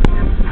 Bye.